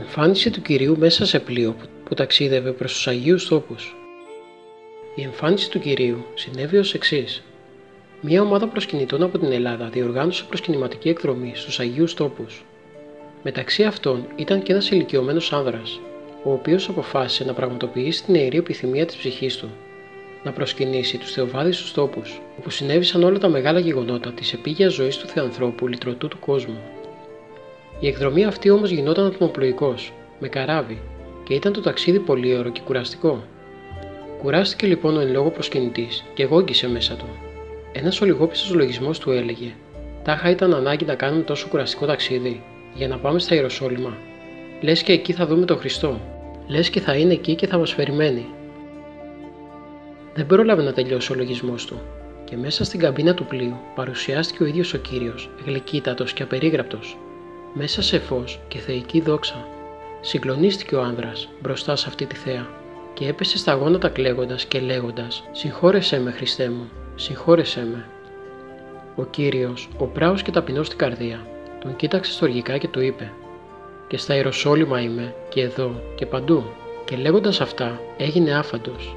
Εμφάνιση του Κυρίου μέσα σε πλοίο που ταξίδευε προς τους Αγίους Τόπους. Η εμφάνιση του Κυρίου συνέβη ως εξής. Μία ομάδα προσκυνητών από την Ελλάδα διοργάνωσε προσκυνηματική εκδρομή στους Αγίους Τόπους. Μεταξύ αυτών ήταν και ένας ηλικιωμένος άνδρας, ο οποίος αποφάσισε να πραγματοποιήσει την ιερή επιθυμία της ψυχής του, να προσκυνήσει τους θεοβάδιστους τόπους, όπου συνέβησαν όλα τα μεγάλα γεγονότα της επίγειας ζωής του Θεανθρώπου λυτρωτού του κόσμου. Η εκδρομή αυτή όμως γινόταν ατμοπλοϊκός, με καράβι, και ήταν το ταξίδι πολύ ωραίο και κουραστικό. Κουράστηκε λοιπόν ο εν λόγω προσκυνητής και γόγγισε μέσα του. Ένας ολιγόπιστος λογισμός του έλεγε: Τάχα ήταν ανάγκη να κάνουμε τόσο κουραστικό ταξίδι, για να πάμε στα Ιεροσόλυμα. Λες και εκεί θα δούμε τον Χριστό. Λες και θα είναι εκεί και θα μας περιμένει. Δεν πρόλαβε να τελειώσει ο λογισμός του, και μέσα στην καμπίνα του πλοίου παρουσιάστηκε ο ίδιος ο κύριος, γλυκύτατος και απερίγραπτος, μέσα σε φως και θεϊκή δόξα. Συγκλονίστηκε ο άνδρας μπροστά σε αυτή τη θέα και έπεσε στα γόνατα κλαίγοντας και λέγοντας «Συγχώρεσέ με, Χριστέ μου, συγχώρεσέ με». Ο Κύριος, ο πράος και ταπεινός στην καρδία, τον κοίταξε στοργικά και του είπε «Και στα Ιεροσόλυμα είμαι και εδώ και παντού» και λέγοντας αυτά έγινε άφαντος.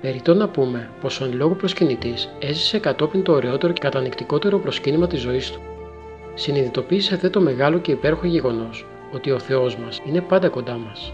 Περιτώ να πούμε πως ο εν λόγω προσκυνητής έζησε κατόπιν το ωραιότερο και κατανεκτικότερο προσκύνημα της ζωής του. Συνειδητοποίησε δε το μεγάλο και υπέροχο γεγονός ότι ο Θεός μας είναι πάντα κοντά μας.